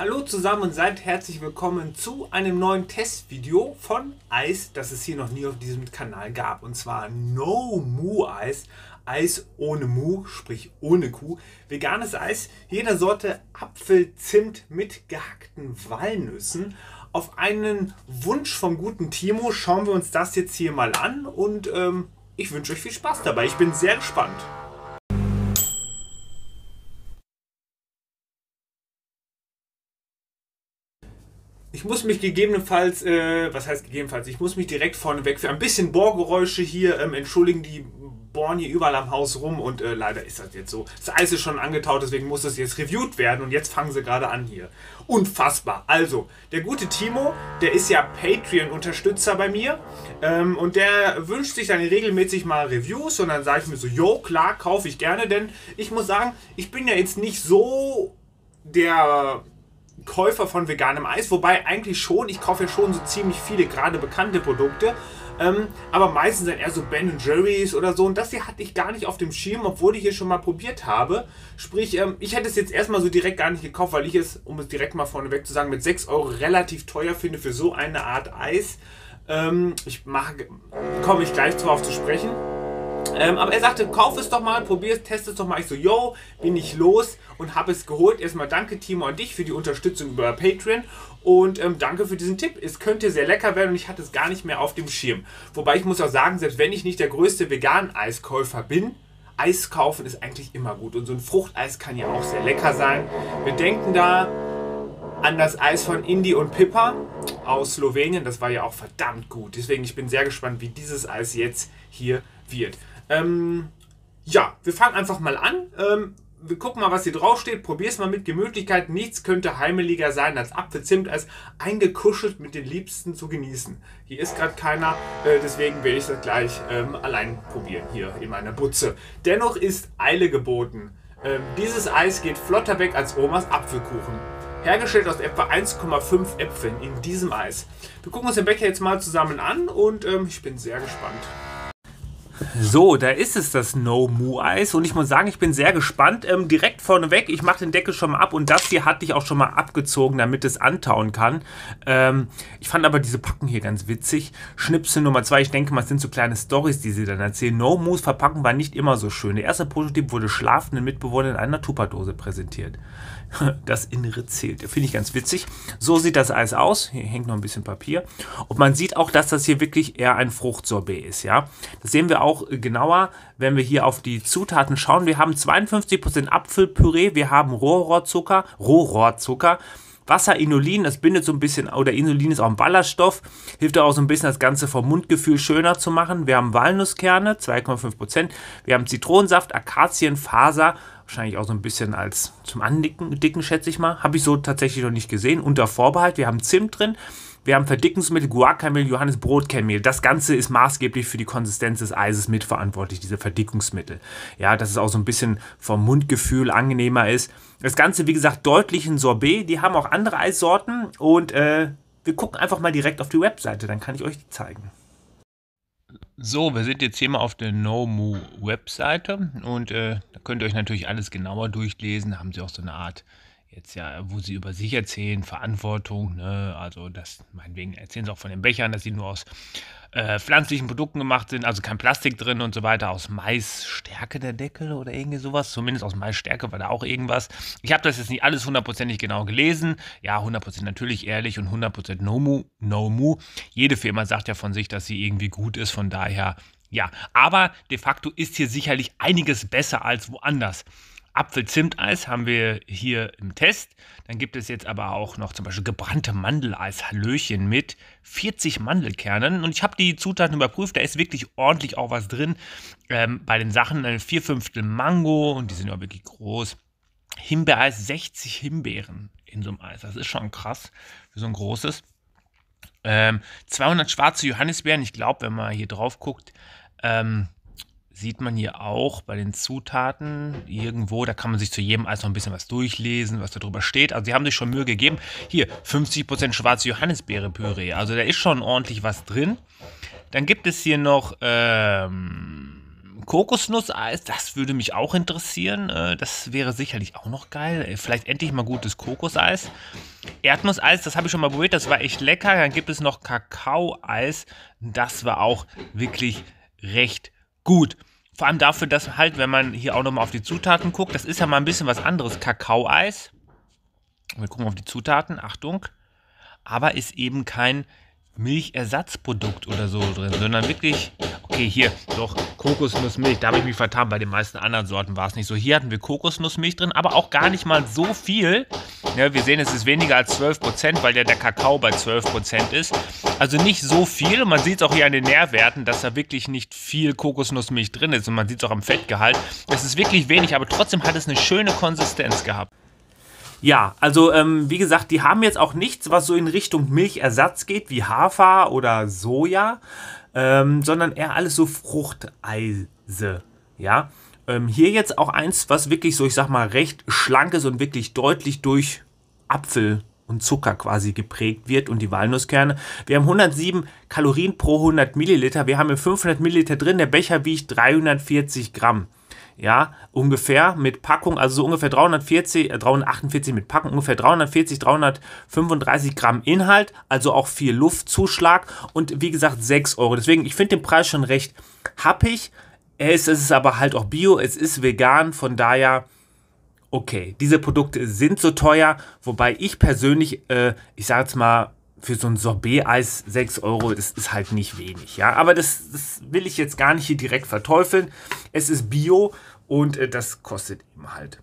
Hallo zusammen und seid herzlich willkommen zu einem neuen Testvideo von Eis, das es hier noch nie auf diesem Kanal gab. Und zwar No Mu Eis. Eis ohne Mu, sprich ohne Kuh. Veganes Eis, jeder Sorte Apfel, Zimt mit gehackten Walnüssen. Auf einen Wunsch vom guten Timo schauen wir uns das jetzt hier mal an und ähm, ich wünsche euch viel Spaß dabei. Ich bin sehr gespannt. Ich muss mich gegebenenfalls, äh, was heißt gegebenenfalls, ich muss mich direkt vorneweg für ein bisschen Bohrgeräusche hier ähm, entschuldigen. Die bohren hier überall am Haus rum und äh, leider ist das jetzt so. Das Eis ist schon angetaut, deswegen muss das jetzt reviewed werden und jetzt fangen sie gerade an hier. Unfassbar. Also, der gute Timo, der ist ja Patreon-Unterstützer bei mir ähm, und der wünscht sich dann regelmäßig mal Reviews und dann sage ich mir so, jo, klar, kaufe ich gerne, denn ich muss sagen, ich bin ja jetzt nicht so der Käufer von veganem Eis, wobei eigentlich schon, ich kaufe ja schon so ziemlich viele, gerade bekannte Produkte. Ähm, aber meistens sind eher so Ben Jerry's oder so. Und das hier hatte ich gar nicht auf dem Schirm, obwohl ich es schon mal probiert habe. Sprich, ähm, ich hätte es jetzt erstmal so direkt gar nicht gekauft, weil ich es, um es direkt mal vorneweg zu sagen, mit 6 Euro relativ teuer finde für so eine Art Eis. Ähm, ich mache, komme ich gleich drauf zu sprechen. Ähm, aber er sagte, kauf es doch mal, probier es, test es doch mal. Ich so, yo, bin ich los und habe es geholt. Erstmal danke Timo an dich für die Unterstützung über Patreon und ähm, danke für diesen Tipp. Es könnte sehr lecker werden und ich hatte es gar nicht mehr auf dem Schirm. Wobei ich muss auch sagen, selbst wenn ich nicht der größte vegan Eiskäufer bin, Eis kaufen ist eigentlich immer gut und so ein Fruchteis kann ja auch sehr lecker sein. Wir denken da an das Eis von Indy und Pippa aus Slowenien. Das war ja auch verdammt gut. Deswegen ich bin sehr gespannt, wie dieses Eis jetzt hier wird. Ähm, ja, wir fangen einfach mal an. Ähm, wir gucken mal, was hier draufsteht. Probier's mal mit Gemütlichkeit. Nichts könnte heimeliger sein als Apfelzimt, eingekuschelt mit den Liebsten zu genießen. Hier ist gerade keiner, äh, deswegen werde ich das gleich ähm, allein probieren, hier in meiner Butze. Dennoch ist Eile geboten. Ähm, dieses Eis geht flotter weg als Omas Apfelkuchen. Hergestellt aus etwa 1,5 Äpfeln in diesem Eis. Wir gucken uns den Becher jetzt mal zusammen an und ähm, ich bin sehr gespannt. So, da ist es, das No Mu Eis. Und ich muss sagen, ich bin sehr gespannt. Ähm, direkt vorneweg, ich mache den Deckel schon mal ab. Und das hier hatte ich auch schon mal abgezogen, damit es antauen kann. Ähm, ich fand aber diese Packen hier ganz witzig. Schnipsel Nummer zwei, ich denke mal, es sind so kleine Stories, die sie dann erzählen. No Mo's Verpacken war nicht immer so schön. Der erste Prototyp wurde schlafenden Mitbewohnern in einer Tupperdose präsentiert. Das Innere zählt. Finde ich ganz witzig. So sieht das Eis aus. Hier hängt noch ein bisschen Papier. Und man sieht auch, dass das hier wirklich eher ein Fruchtsorbet ist. Ja, Das sehen wir auch genauer, wenn wir hier auf die Zutaten schauen. Wir haben 52% Apfelpüree, wir haben Rohrzucker, Rohrzucker, Wasser, das bindet so ein bisschen, oder Inulin ist auch ein Ballaststoff, hilft auch so ein bisschen das Ganze vom Mundgefühl schöner zu machen. Wir haben Walnusskerne, 2,5%, wir haben Zitronensaft, Akazienfaser, wahrscheinlich auch so ein bisschen als zum Andicken, dicken, schätze ich mal. Habe ich so tatsächlich noch nicht gesehen. Unter Vorbehalt, wir haben Zimt drin, wir haben Verdickungsmittel, Guacamole, Johannes Brotkernmehl. Das Ganze ist maßgeblich für die Konsistenz des Eises mitverantwortlich, diese Verdickungsmittel. Ja, dass es auch so ein bisschen vom Mundgefühl angenehmer ist. Das Ganze, wie gesagt, deutlich ein Sorbet. Die haben auch andere Eissorten und äh, wir gucken einfach mal direkt auf die Webseite, dann kann ich euch die zeigen. So, wir sind jetzt hier mal auf der NoMu Webseite und äh, da könnt ihr euch natürlich alles genauer durchlesen. Da haben sie auch so eine Art jetzt ja, wo sie über sich erzählen, Verantwortung, ne? also das, meinetwegen erzählen sie auch von den Bechern, dass sie nur aus äh, pflanzlichen Produkten gemacht sind, also kein Plastik drin und so weiter, aus Maisstärke der Deckel oder irgendwie sowas, zumindest aus Maisstärke war da auch irgendwas. Ich habe das jetzt nicht alles hundertprozentig genau gelesen, ja, 100% natürlich ehrlich und 100% no mu, no mu. Jede Firma sagt ja von sich, dass sie irgendwie gut ist, von daher ja, aber de facto ist hier sicherlich einiges besser als woanders. Apfel-Zimteis haben wir hier im Test. Dann gibt es jetzt aber auch noch zum Beispiel gebrannte Mandeleis, Hallöchen mit 40 Mandelkernen. Und ich habe die Zutaten überprüft, da ist wirklich ordentlich auch was drin. Ähm, bei den Sachen ein vier Fünftel Mango und die sind ja wirklich groß. Himbeereis, 60 Himbeeren in so einem Eis. Das ist schon krass für so ein großes. Ähm, 200 schwarze Johannisbeeren. Ich glaube, wenn man hier drauf guckt, ähm, sieht man hier auch bei den Zutaten irgendwo, da kann man sich zu jedem Eis noch ein bisschen was durchlesen, was da drüber steht. Also sie haben sich schon Mühe gegeben. Hier, 50% schwarze Johannisbeere-Püree. Also da ist schon ordentlich was drin. Dann gibt es hier noch ähm, Kokosnusseis, das würde mich auch interessieren. Äh, das wäre sicherlich auch noch geil. Äh, vielleicht endlich mal gutes Kokoseis. Erdnusseis, das habe ich schon mal probiert, das war echt lecker. Dann gibt es noch Kakaoeis. Das war auch wirklich recht gut. Vor allem dafür, dass halt, wenn man hier auch nochmal auf die Zutaten guckt, das ist ja mal ein bisschen was anderes. Kakaoeis. Wir gucken auf die Zutaten, Achtung. Aber ist eben kein Milchersatzprodukt oder so drin, sondern wirklich, okay, hier, doch, Kokosnussmilch, da habe ich mich vertan, bei den meisten anderen Sorten war es nicht so. Hier hatten wir Kokosnussmilch drin, aber auch gar nicht mal so viel. Ja, wir sehen, es ist weniger als 12%, weil ja der Kakao bei 12% ist. Also nicht so viel man sieht es auch hier an den Nährwerten, dass da wirklich nicht viel Kokosnussmilch drin ist und man sieht es auch am Fettgehalt. Es ist wirklich wenig, aber trotzdem hat es eine schöne Konsistenz gehabt. Ja, also ähm, wie gesagt, die haben jetzt auch nichts, was so in Richtung Milchersatz geht, wie Hafer oder Soja, ähm, sondern eher alles so Fruchteise. Ja, ähm, hier jetzt auch eins, was wirklich so, ich sag mal, recht schlank ist und wirklich deutlich durch Apfel und Zucker quasi geprägt wird und die Walnusskerne. Wir haben 107 Kalorien pro 100 Milliliter. Wir haben 500 Milliliter drin. Der Becher wiegt 340 Gramm ja, ungefähr mit Packung, also so ungefähr 340, äh, 348 mit Packung, ungefähr 340, 335 Gramm Inhalt, also auch viel Luftzuschlag und wie gesagt 6 Euro. Deswegen, ich finde den Preis schon recht happig. Es ist aber halt auch Bio, es ist vegan, von daher okay. Diese Produkte sind so teuer, wobei ich persönlich, äh, ich sage jetzt mal, für so ein Sorbet-Eis 6 Euro, das ist halt nicht wenig, ja. Aber das, das will ich jetzt gar nicht hier direkt verteufeln. Es ist Bio und äh, das kostet eben halt.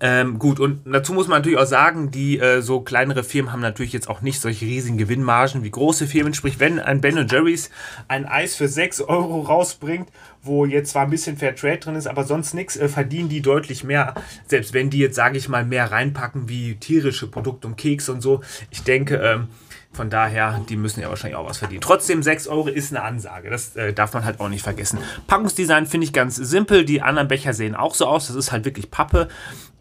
Ähm, gut, und dazu muss man natürlich auch sagen, die äh, so kleinere Firmen haben natürlich jetzt auch nicht solche riesigen Gewinnmargen wie große Firmen. Sprich, wenn ein Ben Jerry's ein Eis für 6 Euro rausbringt, wo jetzt zwar ein bisschen Fair Trade drin ist, aber sonst nichts, äh, verdienen die deutlich mehr. Selbst wenn die jetzt, sage ich mal, mehr reinpacken wie tierische Produkte und Keks und so. Ich denke, ähm, von daher, die müssen ja wahrscheinlich auch was verdienen. Trotzdem 6 Euro ist eine Ansage. Das äh, darf man halt auch nicht vergessen. Packungsdesign finde ich ganz simpel. Die anderen Becher sehen auch so aus. Das ist halt wirklich Pappe.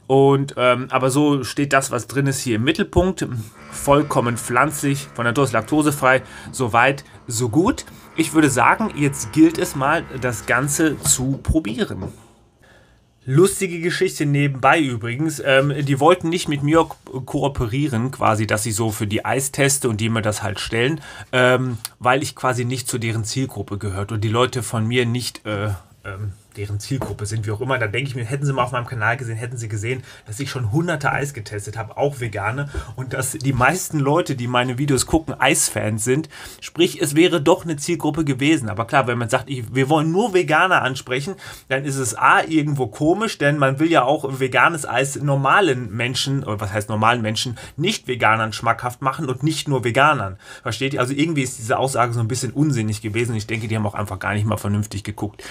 Und ähm, aber so steht das, was drin ist, hier im Mittelpunkt. Vollkommen pflanzlich, von Natur aus laktosefrei. Soweit, so gut. Ich würde sagen, jetzt gilt es mal, das Ganze zu probieren. Lustige Geschichte nebenbei übrigens. Ähm, die wollten nicht mit mir ko kooperieren, quasi, dass sie so für die Eisteste und die mir das halt stellen, ähm, weil ich quasi nicht zu deren Zielgruppe gehört und die Leute von mir nicht äh, ähm, deren Zielgruppe sind, wie auch immer. Da denke ich mir, hätten sie mal auf meinem Kanal gesehen, hätten sie gesehen, dass ich schon hunderte Eis getestet habe, auch vegane, und dass die meisten Leute, die meine Videos gucken, Eisfans sind. Sprich, es wäre doch eine Zielgruppe gewesen. Aber klar, wenn man sagt, ich, wir wollen nur Veganer ansprechen, dann ist es A, irgendwo komisch, denn man will ja auch veganes Eis normalen Menschen, oder was heißt normalen Menschen, nicht Veganern schmackhaft machen und nicht nur Veganern. Versteht ihr? Also irgendwie ist diese Aussage so ein bisschen unsinnig gewesen. Ich denke, die haben auch einfach gar nicht mal vernünftig geguckt.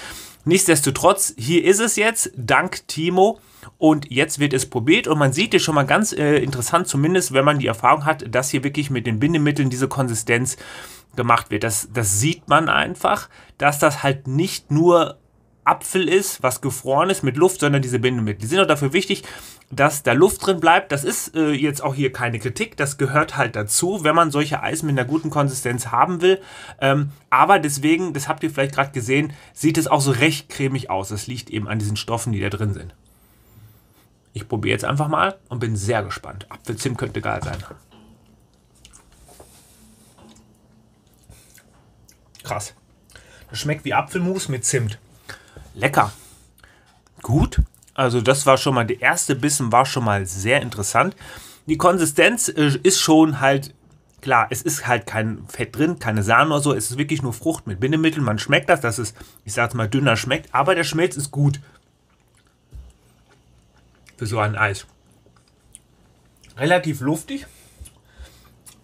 Nichtsdestotrotz, hier ist es jetzt, dank Timo. Und jetzt wird es probiert und man sieht hier schon mal ganz äh, interessant, zumindest wenn man die Erfahrung hat, dass hier wirklich mit den Bindemitteln diese Konsistenz gemacht wird. Das, das sieht man einfach, dass das halt nicht nur Apfel ist, was gefroren ist mit Luft, sondern diese Bindemittel. Die sind auch dafür wichtig, dass da Luft drin bleibt. Das ist äh, jetzt auch hier keine Kritik, das gehört halt dazu, wenn man solche Eis mit einer guten Konsistenz haben will. Ähm, aber deswegen, das habt ihr vielleicht gerade gesehen, sieht es auch so recht cremig aus. Das liegt eben an diesen Stoffen, die da drin sind. Ich probiere jetzt einfach mal und bin sehr gespannt. Apfelzimt könnte geil sein. Krass. Das schmeckt wie Apfelmus mit Zimt. Lecker. Gut. Also das war schon mal, der erste Bissen war schon mal sehr interessant. Die Konsistenz äh, ist schon halt, klar, es ist halt kein Fett drin, keine Sahne oder so. Es ist wirklich nur Frucht mit Bindemitteln. Man schmeckt das, dass es, ich sag's mal, dünner schmeckt. Aber der Schmelz ist gut. Für so ein Eis. Relativ luftig.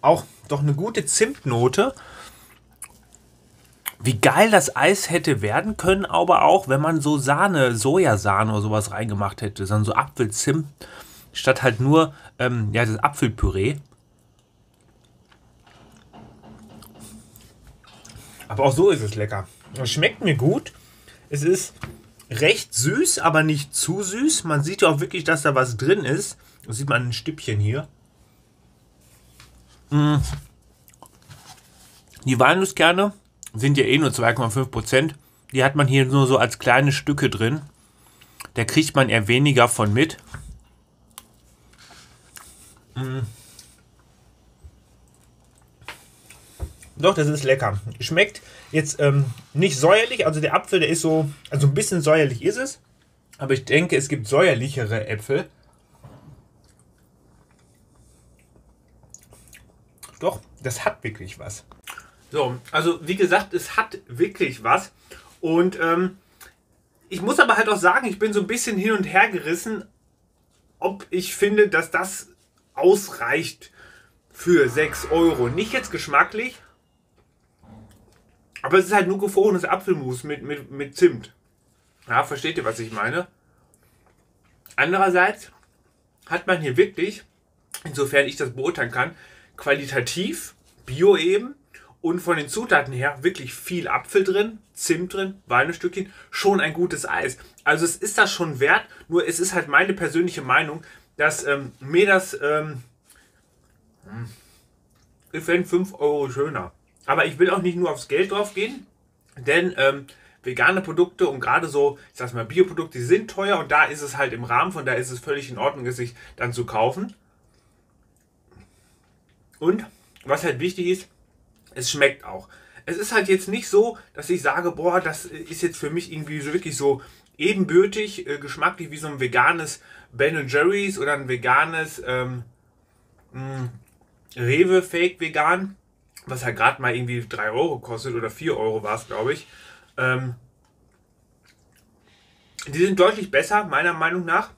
Auch doch eine gute Zimtnote wie geil das Eis hätte werden können, aber auch, wenn man so Sahne, Sojasahne oder sowas reingemacht hätte, sondern so Apfelzimt, statt halt nur ähm, ja, das Apfelpüree. Aber auch so ist es lecker. Es schmeckt mir gut. Es ist recht süß, aber nicht zu süß. Man sieht ja auch wirklich, dass da was drin ist. Das sieht man ein Stückchen hier. Mm. Die Walnusskerne sind ja eh nur 2,5 Prozent. Die hat man hier nur so als kleine Stücke drin. Da kriegt man eher weniger von mit. Mm. Doch, das ist lecker. Schmeckt jetzt ähm, nicht säuerlich. Also der Apfel, der ist so, also ein bisschen säuerlich ist es. Aber ich denke, es gibt säuerlichere Äpfel. Doch, das hat wirklich was. So, also wie gesagt, es hat wirklich was. Und ähm, ich muss aber halt auch sagen, ich bin so ein bisschen hin und her gerissen, ob ich finde, dass das ausreicht für 6 Euro. Nicht jetzt geschmacklich, aber es ist halt nur gefrorenes Apfelmus mit, mit, mit Zimt. Ja, versteht ihr, was ich meine? Andererseits hat man hier wirklich, insofern ich das beurteilen kann, qualitativ, bio eben und von den Zutaten her wirklich viel Apfel drin, Zimt drin, Walnussstückchen, schon ein gutes Eis. Also es ist das schon wert, nur es ist halt meine persönliche Meinung, dass ähm, mir das, ähm, hm, ich fände 5 Euro schöner. Aber ich will auch nicht nur aufs Geld drauf gehen, denn ähm, vegane Produkte und gerade so, ich sag's mal, Bioprodukte, sind teuer und da ist es halt im Rahmen, von da ist es völlig in Ordnung, sich dann zu kaufen. Und was halt wichtig ist, es schmeckt auch. Es ist halt jetzt nicht so, dass ich sage, boah, das ist jetzt für mich irgendwie so wirklich so ebenbürtig, äh, geschmacklich wie so ein veganes Ben Jerry's oder ein veganes ähm, hm, Rewe Fake Vegan, was halt gerade mal irgendwie 3 Euro kostet oder 4 Euro war es, glaube ich. Ähm, die sind deutlich besser, meiner Meinung nach.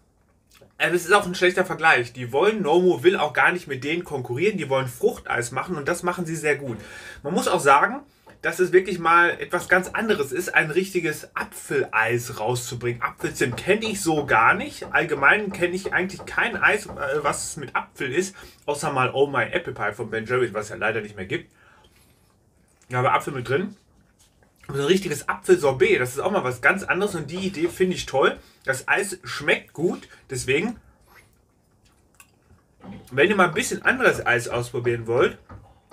Aber es ist auch ein schlechter Vergleich. Die wollen, Nomo will auch gar nicht mit denen konkurrieren. Die wollen Fruchteis machen und das machen sie sehr gut. Man muss auch sagen, dass es wirklich mal etwas ganz anderes ist, ein richtiges Apfeleis rauszubringen. Apfelzimt kenne ich so gar nicht. Allgemein kenne ich eigentlich kein Eis, äh, was mit Apfel ist, außer mal Oh My Apple Pie von Ben Jerry's, was ja leider nicht mehr gibt. Ja, aber Apfel mit drin. So ein richtiges Apfelsorbet, das ist auch mal was ganz anderes und die Idee finde ich toll. Das Eis schmeckt gut, deswegen, wenn ihr mal ein bisschen anderes Eis ausprobieren wollt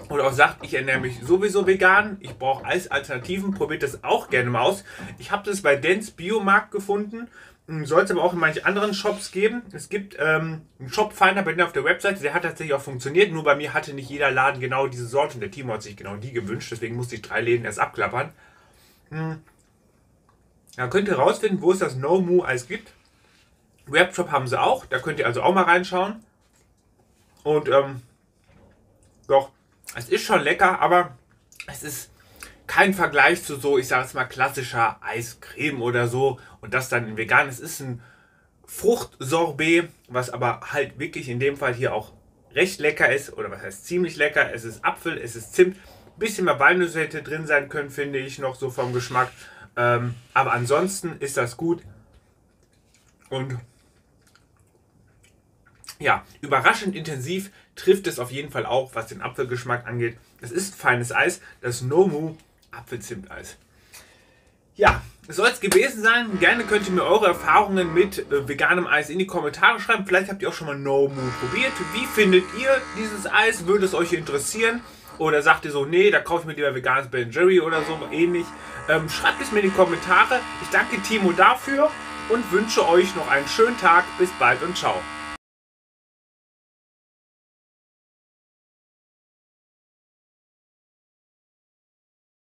oder auch sagt, ich ernähre mich sowieso vegan, ich brauche Eisalternativen, probiert das auch gerne mal aus. Ich habe das bei Dance Biomarkt gefunden, hm, soll es aber auch in manchen anderen Shops geben. Es gibt ähm, einen Shopfinder bei denen auf der Webseite, der hat tatsächlich auch funktioniert, nur bei mir hatte nicht jeder Laden genau diese Sorte und der Timo hat sich genau die gewünscht, deswegen musste ich drei Läden erst abklappern. Hm. Da könnt ihr rausfinden, wo es das No Moo Eis gibt. Webshop haben sie auch, da könnt ihr also auch mal reinschauen. Und ähm, doch, es ist schon lecker, aber es ist kein Vergleich zu so, ich sage es mal, klassischer Eiscreme oder so. Und das dann in vegan. Es ist ein Fruchtsorbet, was aber halt wirklich in dem Fall hier auch recht lecker ist. Oder was heißt ziemlich lecker. Es ist Apfel, es ist Zimt. Bisschen mehr Walnüsse hätte drin sein können, finde ich noch so vom Geschmack. Ähm, aber ansonsten ist das gut. Und ja, überraschend intensiv trifft es auf jeden Fall auch, was den Apfelgeschmack angeht. Es ist feines Eis, das Nomu Apfelzimteis. Ja, soll es gewesen sein. Gerne könnt ihr mir eure Erfahrungen mit äh, veganem Eis in die Kommentare schreiben. Vielleicht habt ihr auch schon mal Nomu probiert. Wie findet ihr dieses Eis? Würde es euch interessieren? Oder sagt ihr so, nee, da kaufe ich mir lieber veganes Ben Jerry oder so ähnlich. Ähm, schreibt es mir in die Kommentare. Ich danke Timo dafür und wünsche euch noch einen schönen Tag. Bis bald und ciao.